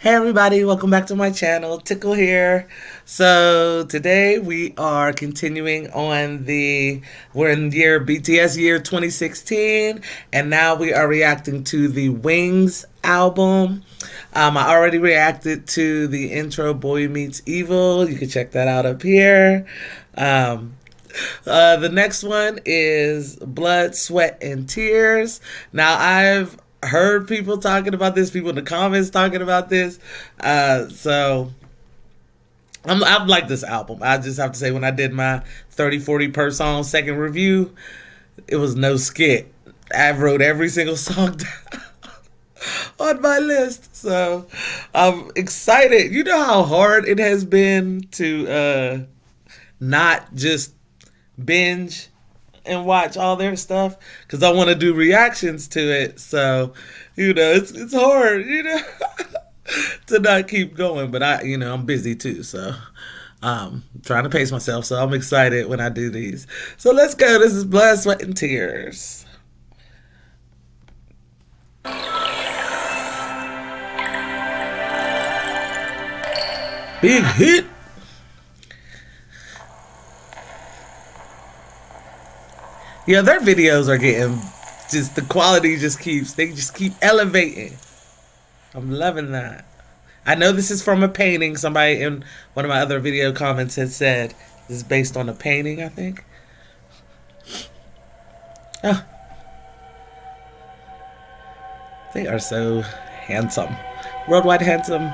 Hey everybody, welcome back to my channel. Tickle here. So today we are continuing on the we're in year BTS year 2016 and now we are reacting to the Wings album. Um, I already reacted to the intro Boy Meets Evil. You can check that out up here. Um, uh, the next one is Blood, Sweat, and Tears. Now I've heard people talking about this, people in the comments talking about this. Uh, so I'm, I'm like this album. I just have to say, when I did my 30, 40 per song second review, it was no skit. I wrote every single song on my list. So I'm excited. You know how hard it has been to uh, not just binge and watch all their stuff because I want to do reactions to it. So, you know, it's it's hard, you know, to not keep going. But I, you know, I'm busy too, so um, trying to pace myself. So I'm excited when I do these. So let's go. This is Blood, Sweat, and Tears. Big hit. Yeah, their videos are getting just the quality just keeps they just keep elevating. I'm loving that. I know this is from a painting. Somebody in one of my other video comments had said this is based on a painting, I think. Oh. They are so handsome. Worldwide handsome.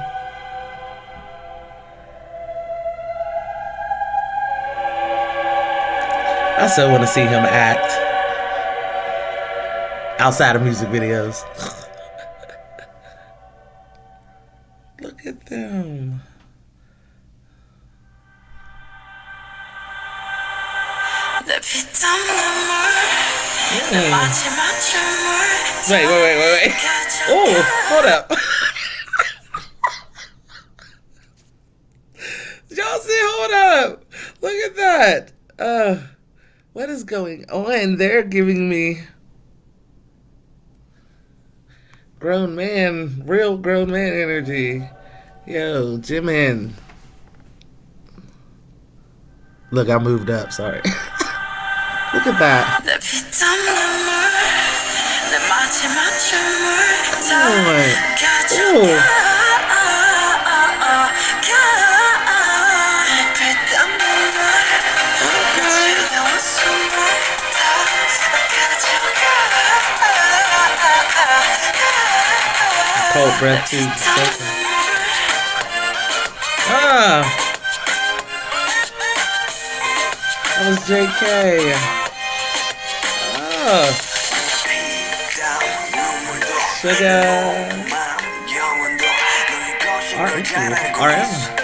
I so want to see him act outside of music videos. Look at them. Mm. Wait, wait, wait, wait, wait. Oh, hold up. Y'all see, hold up. Look at that. Uh what is going on? They're giving me grown man, real grown man energy. Yo, Jimin. Look, I moved up, sorry. Look at that. Oh. Cold breath too. Ah! That was JK. Ah! Suga. RM. RM.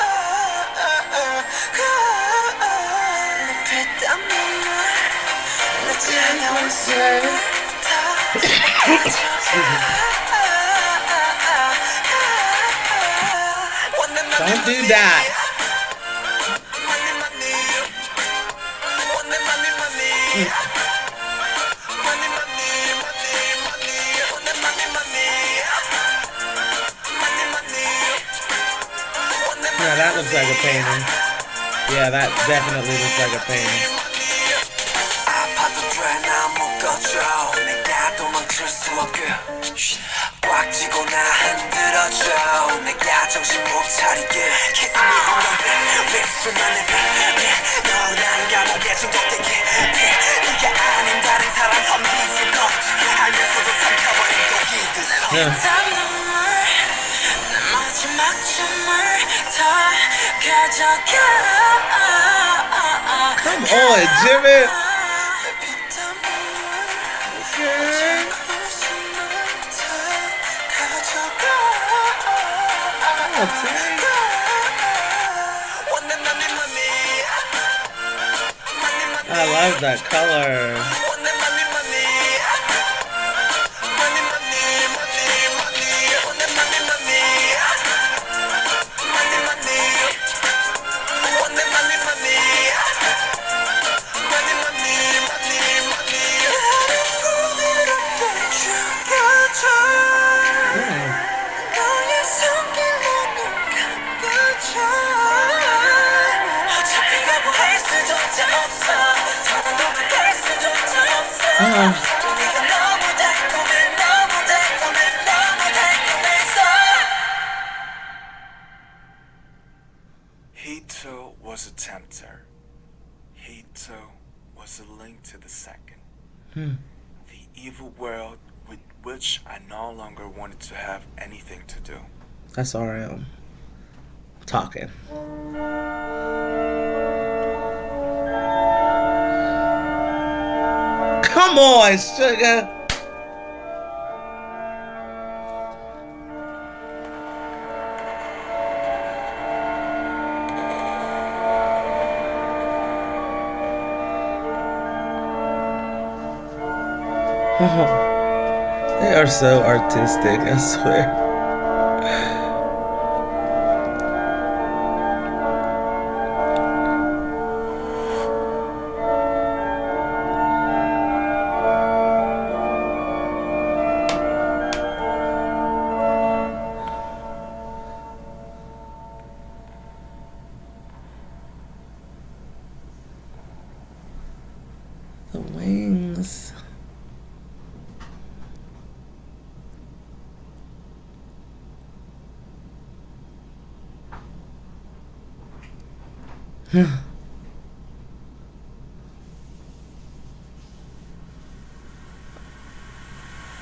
Don't do that. Yeah, that looks like a painting. Yeah, that definitely looks like a painting. 꺼져 내가 도망칠 수 없게 꽉 쥐고 나 흔들어줘 내가 정신 못 차리게 Kiss me on the back 립술만의 빛너 나를 감옥에 중독되게 네가 아닌 다른 사람 섬기지 너 알면서도 삼켜버린 독이들 땀눈물 마지막 춤을 더 가져가 Come on, Jimin! I love that color. Was a tempter. He too was a link to the second. Hmm. The evil world with which I no longer wanted to have anything to do. That's RM talking. Come on, Suga. They are so artistic, I swear.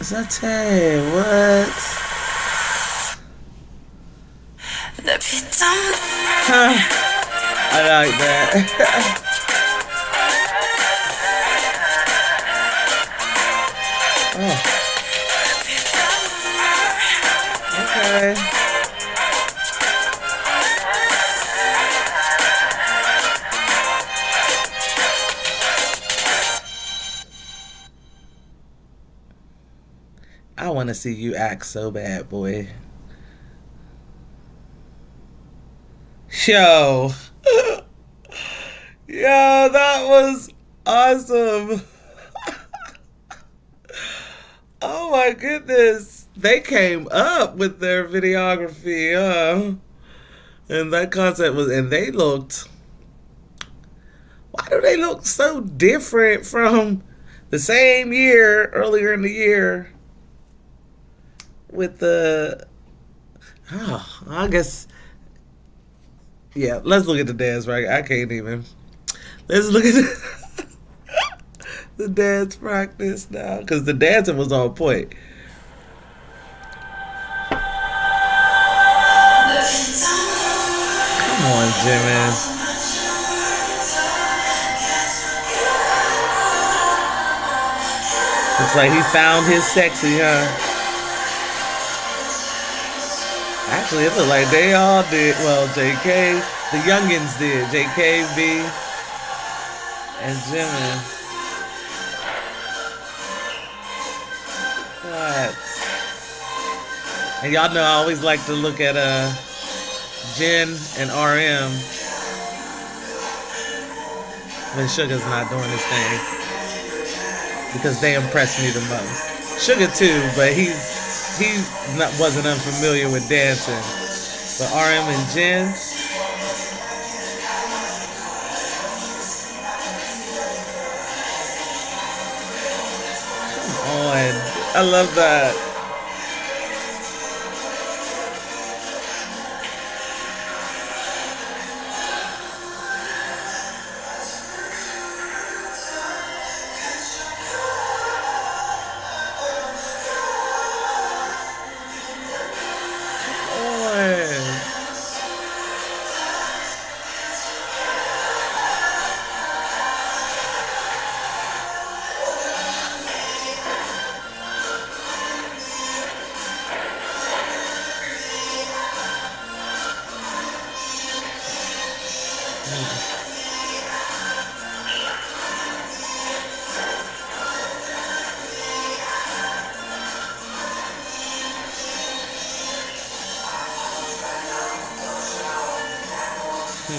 Zate, what? I like that. oh, okay. To see you act so bad, boy. Yo. Yo, that was awesome. oh my goodness. They came up with their videography, and that concept was, and they looked, why do they look so different from the same year, earlier in the year, with the, oh, I guess, yeah, let's look at the dance, right? I can't even. Let's look at the, the dance practice now, because the dancing was on point. Come on, Jimin. Looks like he found his sexy, huh? Actually, it looked like they all did. Well, JK, the youngins did. JK, V, and Jimin. What? And y'all know I always like to look at uh, Jin and RM when Suga's not doing his thing because they impress me the most. Sugar too, but he's he not, wasn't unfamiliar with dancing. But RM and Jin, I love that. Come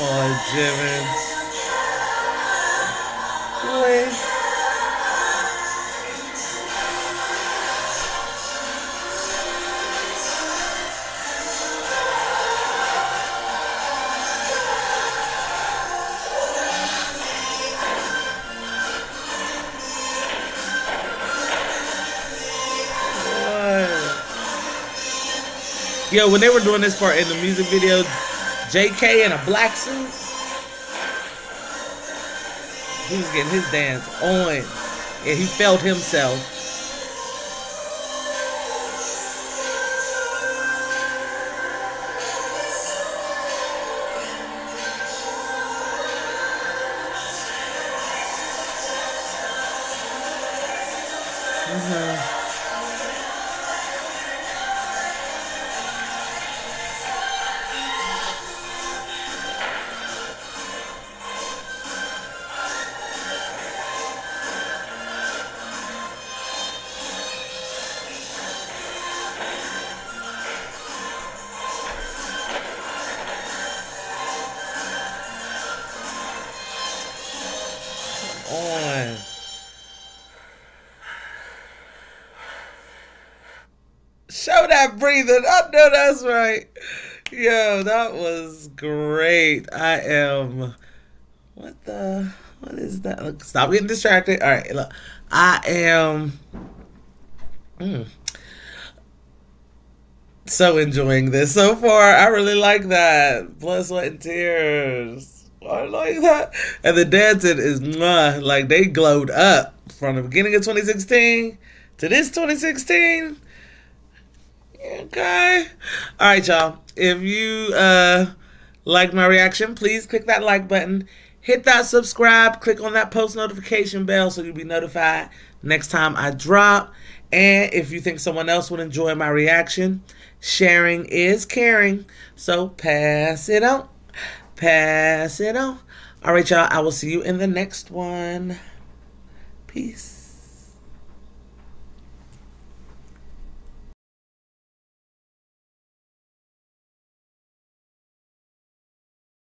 on, Jimin. Yo, when they were doing this part in the music video, JK in a black suit. He was getting his dance on. And he felt himself. Mm-hmm. On. Show that breathing. I know that's right. Yo, that was great. I am. What the? What is that? Look, stop getting distracted. All right, look. I am. Mm, so enjoying this so far. I really like that. Blood, sweat, and tears. I like that. And the dancing is mwah, like they glowed up from the beginning of 2016 to this 2016. Okay. All right, y'all. If you uh like my reaction, please click that like button. Hit that subscribe. Click on that post notification bell so you'll be notified next time I drop. And if you think someone else would enjoy my reaction, sharing is caring. So pass it on. Pass it on. All right, y'all. I will see you in the next one. Peace.